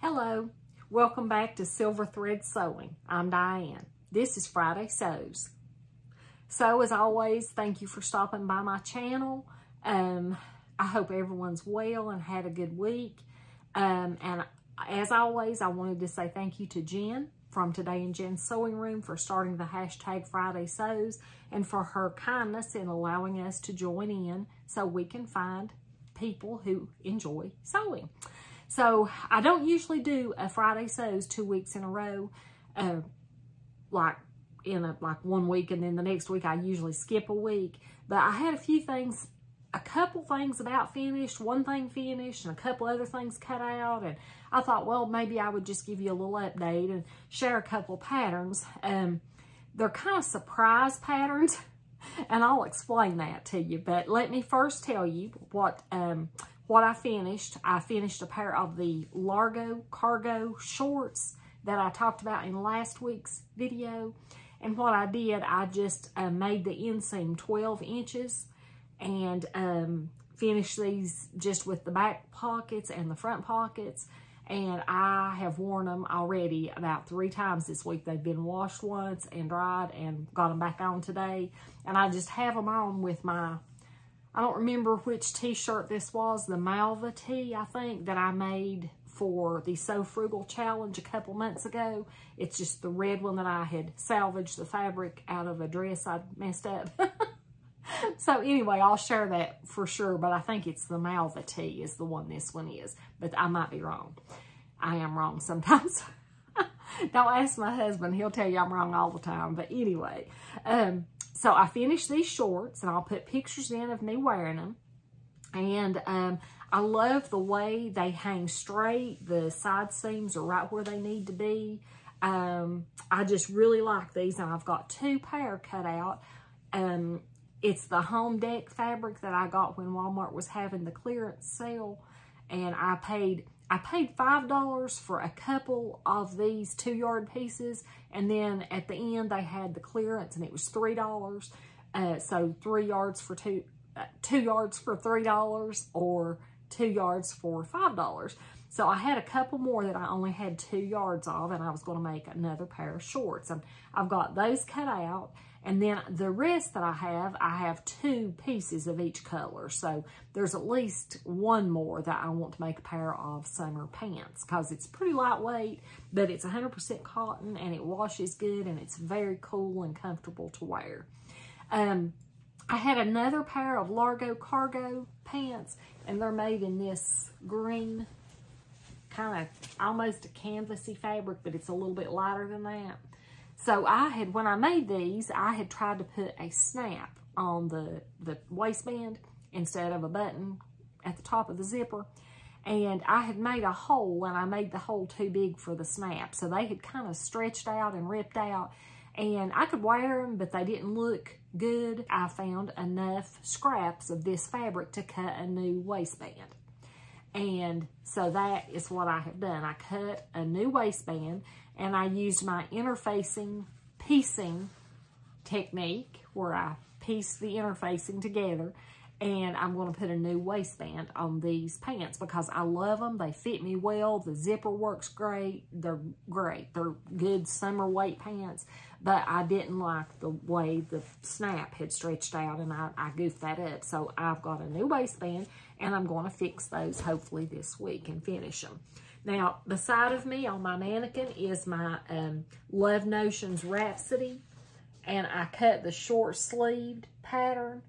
Hello, welcome back to Silver Thread Sewing. I'm Diane. This is Friday Sews. So as always, thank you for stopping by my channel. Um, I hope everyone's well and had a good week. Um, and as always, I wanted to say thank you to Jen from Today in Jen's Sewing Room for starting the hashtag Friday Sews and for her kindness in allowing us to join in so we can find people who enjoy sewing. So I don't usually do a Friday Sews two weeks in a row, uh, like in a, like one week and then the next week I usually skip a week. But I had a few things a couple things about finished, one thing finished, and a couple other things cut out. And I thought, well, maybe I would just give you a little update and share a couple patterns. Um, they're kind of surprise patterns, and I'll explain that to you. But let me first tell you what um, what I finished. I finished a pair of the Largo Cargo shorts that I talked about in last week's video. And what I did, I just uh, made the inseam 12 inches and um, finish these just with the back pockets and the front pockets. And I have worn them already about three times this week. They've been washed once and dried and got them back on today. And I just have them on with my, I don't remember which t-shirt this was, the Malva tee, I think, that I made for the So Frugal Challenge a couple months ago. It's just the red one that I had salvaged the fabric out of a dress I'd messed up. so anyway, I'll share that for sure, but I think it's the Malva tee is the one this one is, but I might be wrong. I am wrong sometimes. Don't ask my husband. He'll tell you I'm wrong all the time. But anyway, um, so I finished these shorts and I'll put pictures in of me wearing them. And um, I love the way they hang straight. The side seams are right where they need to be. Um, I just really like these and I've got two pair cut out. Um, it's the home dec fabric that I got when Walmart was having the clearance sale. And I paid I paid $5 for a couple of these two yard pieces. And then at the end, they had the clearance and it was $3. Uh, so three yards for two, uh, two yards for $3 or two yards for $5. So I had a couple more that I only had two yards of and I was going to make another pair of shorts. And I've got those cut out and then the rest that I have, I have two pieces of each color. So there's at least one more that I want to make a pair of summer pants because it's pretty lightweight, but it's 100% cotton and it washes good and it's very cool and comfortable to wear. Um, I had another pair of Largo Cargo pants and they're made in this green kind of almost a canvasy fabric, but it's a little bit lighter than that. So I had, when I made these, I had tried to put a snap on the, the waistband instead of a button at the top of the zipper. And I had made a hole and I made the hole too big for the snap. So they had kind of stretched out and ripped out. And I could wear them, but they didn't look good. I found enough scraps of this fabric to cut a new waistband. And so that is what I have done. I cut a new waistband and I used my interfacing piecing technique where I piece the interfacing together and I'm going to put a new waistband on these pants because I love them. They fit me well. The zipper works great. They're great. They're good summer weight pants, but I didn't like the way the snap had stretched out and I, I goofed that up. So I've got a new waistband and I'm going to fix those hopefully this week and finish them. Now, beside of me on my mannequin is my um, Love Notions Rhapsody, and I cut the short sleeved pattern,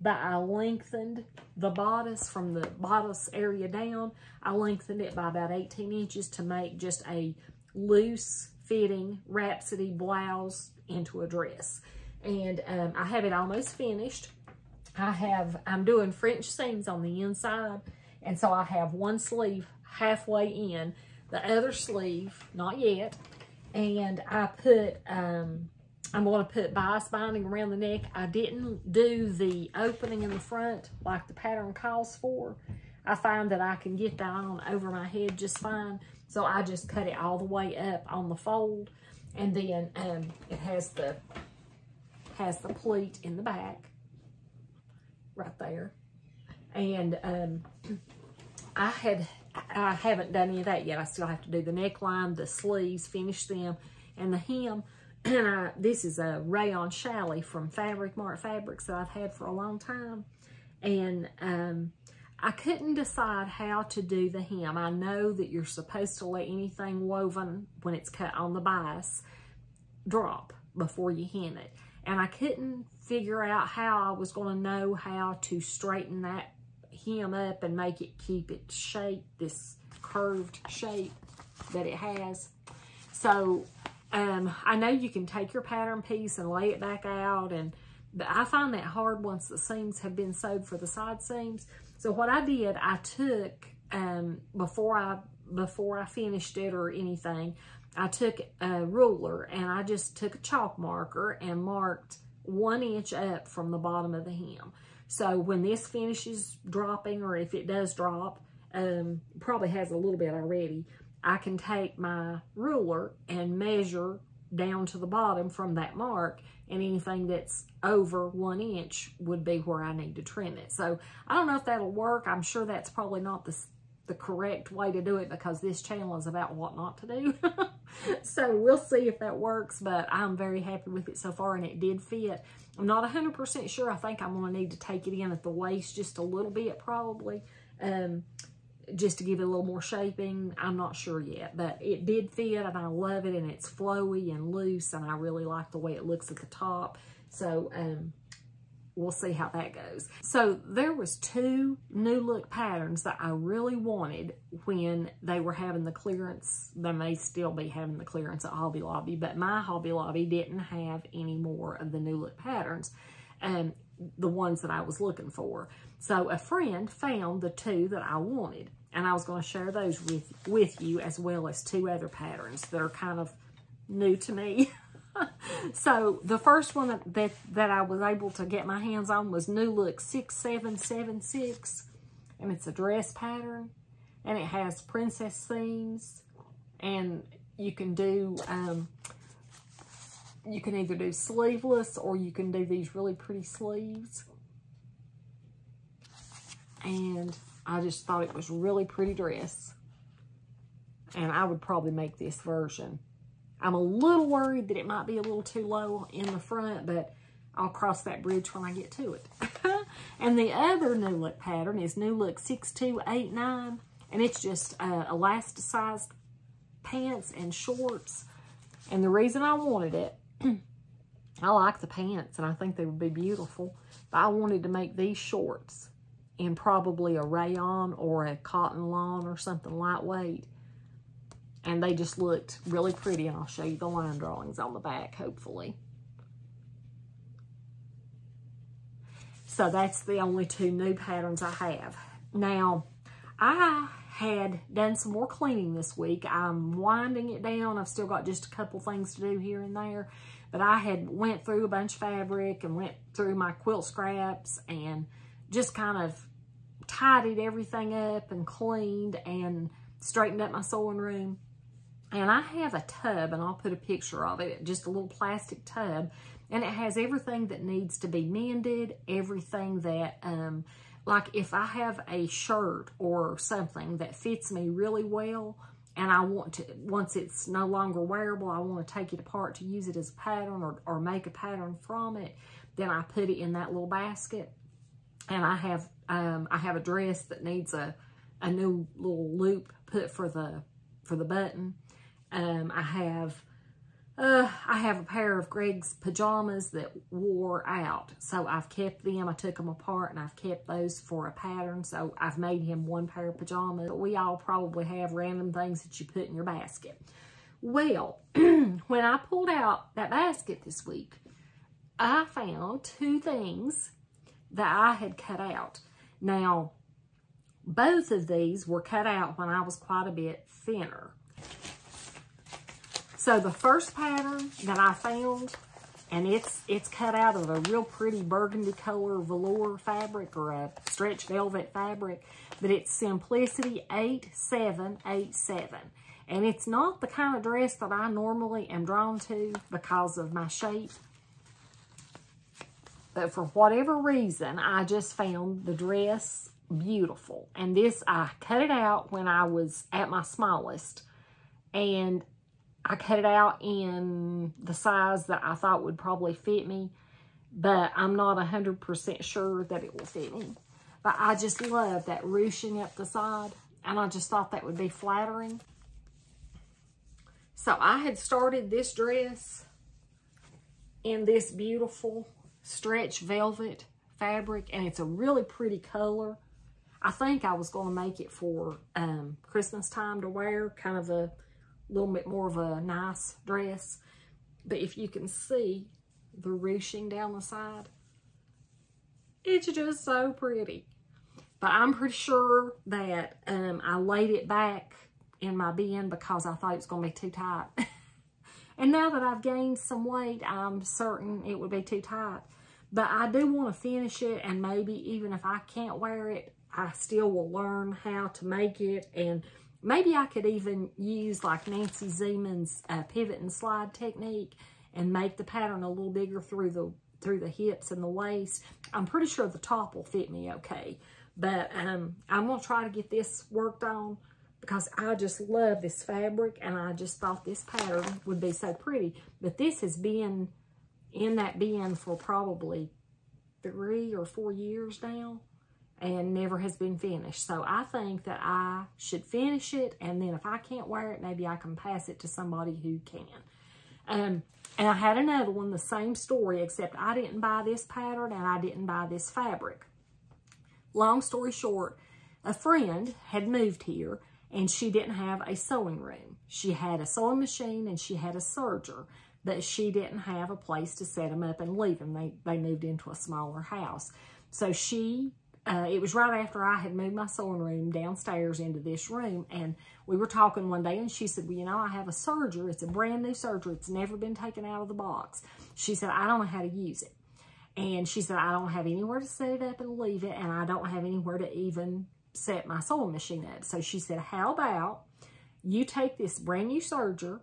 but I lengthened the bodice from the bodice area down. I lengthened it by about 18 inches to make just a loose fitting Rhapsody blouse into a dress. And um, I have it almost finished. I have, I'm doing French seams on the inside, and so I have one sleeve halfway in. The other sleeve, not yet. And I put, um, I'm going to put bias binding around the neck. I didn't do the opening in the front like the pattern calls for. I find that I can get that on over my head just fine. So I just cut it all the way up on the fold. And then um, it has the has the pleat in the back right there. And um, I had I haven't done any of that yet. I still have to do the neckline, the sleeves, finish them, and the hem. And I, this is a rayon challis from Fabric Mart Fabrics that I've had for a long time. And um, I couldn't decide how to do the hem. I know that you're supposed to let anything woven when it's cut on the bias drop before you hem it. And I couldn't figure out how I was going to know how to straighten that hem up and make it keep its shape, this curved shape that it has. So um, I know you can take your pattern piece and lay it back out and but I find that hard once the seams have been sewed for the side seams. So what I did, I took, um, before I before I finished it or anything, I took a ruler and I just took a chalk marker and marked one inch up from the bottom of the hem. So when this finishes dropping or if it does drop, um, probably has a little bit already, I can take my ruler and measure down to the bottom from that mark and anything that's over one inch would be where I need to trim it. So I don't know if that'll work. I'm sure that's probably not the, the correct way to do it because this channel is about what not to do. so we'll see if that works, but I'm very happy with it so far and it did fit. I'm not 100% sure. I think I'm going to need to take it in at the waist just a little bit probably. Um, just to give it a little more shaping. I'm not sure yet, but it did fit and I love it and it's flowy and loose and I really like the way it looks at the top. So um, we'll see how that goes. So there was two new look patterns that I really wanted when they were having the clearance. They may still be having the clearance at Hobby Lobby, but my Hobby Lobby didn't have any more of the new look patterns. Um, the ones that I was looking for. So a friend found the two that I wanted, and I was going to share those with, with you as well as two other patterns that are kind of new to me. so the first one that, that, that I was able to get my hands on was New Look 6776, and it's a dress pattern, and it has princess seams, and you can do um, you can either do sleeveless or you can do these really pretty sleeves. And I just thought it was really pretty dress. And I would probably make this version. I'm a little worried that it might be a little too low in the front, but I'll cross that bridge when I get to it. and the other New Look pattern is New Look 6289. And it's just uh, elasticized pants and shorts. And the reason I wanted it I like the pants and I think they would be beautiful. But I wanted to make these shorts in probably a rayon or a cotton lawn or something lightweight. And they just looked really pretty. And I'll show you the line drawings on the back, hopefully. So that's the only two new patterns I have. Now, I had done some more cleaning this week. I'm winding it down. I've still got just a couple things to do here and there. But I had went through a bunch of fabric and went through my quilt scraps and just kind of tidied everything up and cleaned and straightened up my sewing room. And I have a tub, and I'll put a picture of it, just a little plastic tub. And it has everything that needs to be mended, everything that um, like if I have a shirt or something that fits me really well and I want to, once it's no longer wearable, I want to take it apart to use it as a pattern or, or make a pattern from it, then I put it in that little basket. And I have, um, I have a dress that needs a, a new little loop put for the, for the button. Um, I have uh, I have a pair of Greg's pajamas that wore out. So I've kept them. I took them apart and I've kept those for a pattern. So I've made him one pair of pajamas. But We all probably have random things that you put in your basket. Well, when I pulled out that basket this week, I found two things that I had cut out. Now, both of these were cut out when I was quite a bit thinner. So the first pattern that I found, and it's it's cut out of a real pretty burgundy color velour fabric or a stretch velvet fabric, but it's Simplicity 8787. And it's not the kind of dress that I normally am drawn to because of my shape. But for whatever reason, I just found the dress beautiful. And this, I cut it out when I was at my smallest. And I cut it out in the size that I thought would probably fit me. But I'm not 100% sure that it will fit me. But I just love that ruching up the side. And I just thought that would be flattering. So I had started this dress in this beautiful stretch velvet fabric. And it's a really pretty color. I think I was going to make it for um, Christmas time to wear. Kind of a little bit more of a nice dress. But if you can see the ruching down the side, it's just so pretty. But I'm pretty sure that um, I laid it back in my bin because I thought it was going to be too tight. and now that I've gained some weight, I'm certain it would be too tight. But I do want to finish it and maybe even if I can't wear it, I still will learn how to make it. And maybe I could even use like Nancy Zieman's uh, pivot and slide technique and make the pattern a little bigger through the through the hips and the waist. I'm pretty sure the top will fit me okay. But um, I'm going to try to get this worked on because I just love this fabric and I just thought this pattern would be so pretty. But this has been in that bin for probably three or four years now and never has been finished. So I think that I should finish it and then if I can't wear it, maybe I can pass it to somebody who can. Um, and I had another one, the same story, except I didn't buy this pattern and I didn't buy this fabric long story short, a friend had moved here and she didn't have a sewing room. She had a sewing machine and she had a serger, but she didn't have a place to set them up and leave them. They, they moved into a smaller house. So she, uh, it was right after I had moved my sewing room downstairs into this room and we were talking one day and she said, well, you know, I have a serger. It's a brand new serger. It's never been taken out of the box. She said, I don't know how to use it. And she said, I don't have anywhere to set it up and leave it, and I don't have anywhere to even set my sewing machine up. So she said, how about you take this brand new serger,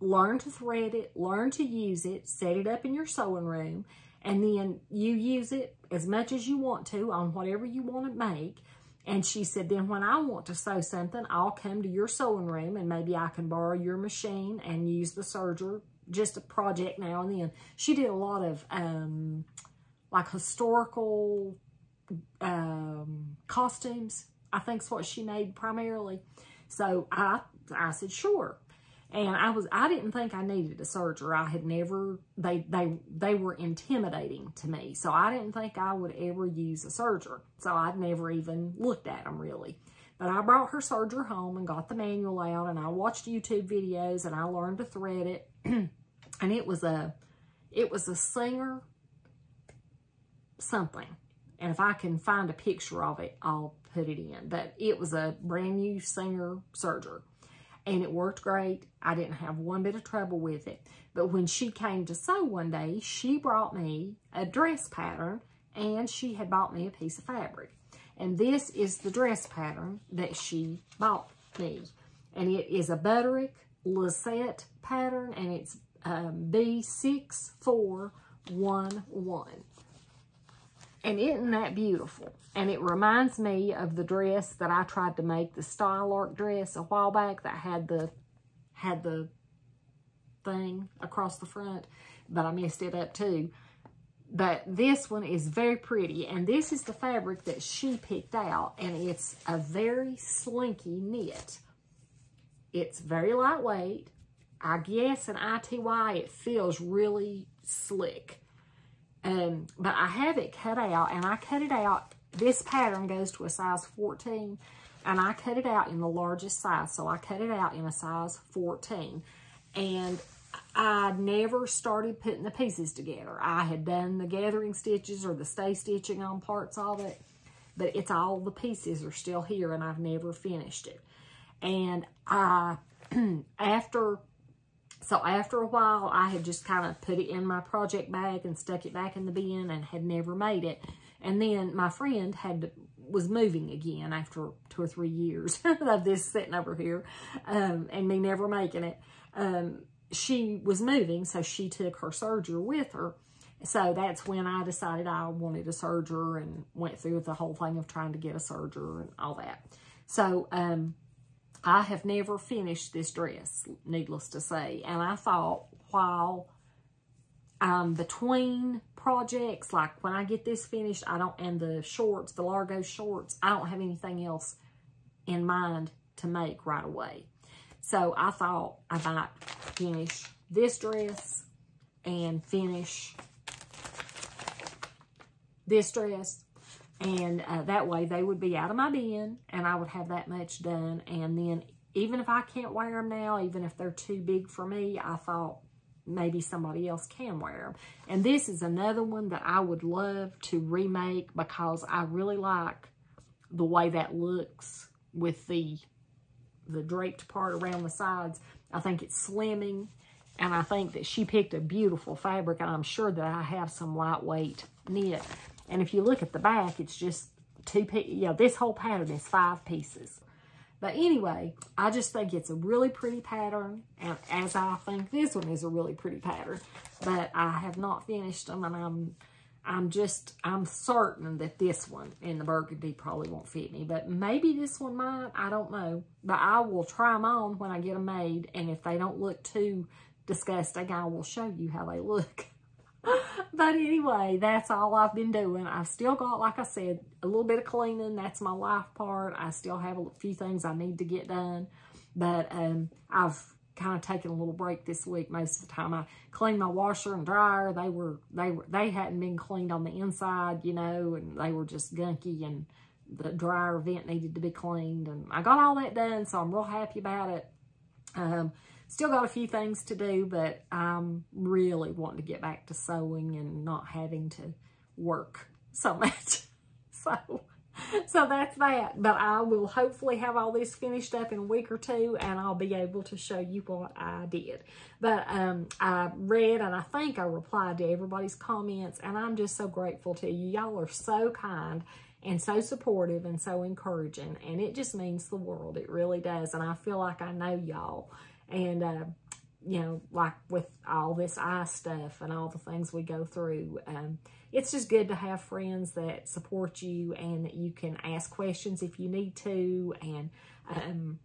learn to thread it, learn to use it, set it up in your sewing room, and then you use it as much as you want to on whatever you want to make. And she said, then when I want to sew something, I'll come to your sewing room and maybe I can borrow your machine and use the serger just a project now and then. She did a lot of um, like historical um, costumes. I think's what she made primarily. So I, I said, sure. And I was, I didn't think I needed a serger. I had never, they, they, they were intimidating to me. So I didn't think I would ever use a serger. So I'd never even looked at them really. But I brought her serger home and got the manual out and I watched YouTube videos and I learned to thread it. and it was a, it was a Singer something. And if I can find a picture of it, I'll put it in. But it was a brand new Singer serger. And it worked great. I didn't have one bit of trouble with it. But when she came to sew one day, she brought me a dress pattern and she had bought me a piece of fabric. And this is the dress pattern that she bought me. And it is a Butterick Lisette pattern and it's um, B6411. And isn't that beautiful? And it reminds me of the dress that I tried to make, the Stylark dress a while back that had the had the thing across the front, but I messed it up too. But this one is very pretty, and this is the fabric that she picked out, and it's a very slinky knit. It's very lightweight. I guess in ITY it feels really slick. Um, but I have it cut out, and I cut it out. This pattern goes to a size 14, and I cut it out in the largest size. So I cut it out in a size 14. And I never started putting the pieces together. I had done the gathering stitches or the stay stitching on parts of it, but it's all the pieces are still here, and I've never finished it. And I, after so after a while, I had just kind of put it in my project bag and stuck it back in the bin and had never made it. And then my friend had was moving again after two or three years of this sitting over here um, and me never making it. Um, she was moving, so she took her serger with her. so that's when I decided I wanted a serger and went through the whole thing of trying to get a serger and all that. So, um, I have never finished this dress, needless to say. And I thought while um, between projects, like when I get this finished, I don't, and the shorts, the Largo shorts, I don't have anything else in mind to make right away. So I thought I might finish this dress and finish this dress. And uh, that way they would be out of my bin and I would have that much done. And then even if I can't wear them now, even if they're too big for me, I thought maybe somebody else can wear them. And this is another one that I would love to remake because I really like the way that looks with the the draped part around the sides. I think it's slimming and I think that she picked a beautiful fabric and I'm sure that I have some lightweight knit. And if you look at the back, it's just two pieces. Yeah, this whole pattern is five pieces. But anyway, I just think it's a really pretty pattern, and as I think this one is a really pretty pattern. But I have not finished them, and I'm I'm just, I'm certain that this one in the burgundy probably won't fit me. But maybe this one might, I don't know. But I will try them on when I get them made. And if they don't look too disgusting, I will show you how they look. but anyway, that's all I've been doing. I've still got, like I said, a little bit of cleaning. That's my life part. I still have a few things I need to get done. But um, I've kind of taken a little break this week. Most of the time I cleaned my washer and dryer. They were, they were, they hadn't been cleaned on the inside, you know, and they were just gunky and the dryer vent needed to be cleaned. And I got all that done, so I'm real happy about it. Um, Still got a few things to do, but I'm really wanting to get back to sewing and not having to work so much. so, so that's that. But I will hopefully have all this finished up in a week or two and I'll be able to show you what I did. But um, I read and I think I replied to everybody's comments and I'm just so grateful to you. Y'all are so kind and so supportive and so encouraging and it just means the world. It really does. And I feel like I know y'all and, uh, you know, like with all this eye stuff and all the things we go through, um, it's just good to have friends that support you and that you can ask questions if you need to. And, um,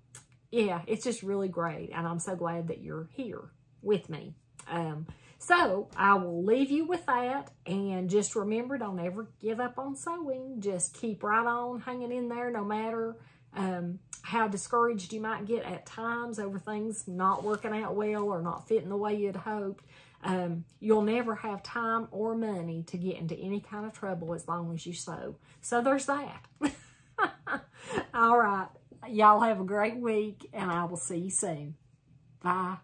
yeah, it's just really great. And I'm so glad that you're here with me. Um, so I will leave you with that. And just remember, don't ever give up on sewing. Just keep right on hanging in there no matter um, how discouraged you might get at times over things not working out well or not fitting the way you'd hoped. Um, you'll never have time or money to get into any kind of trouble as long as you sew. So there's that. All right. Y'all have a great week, and I will see you soon. Bye.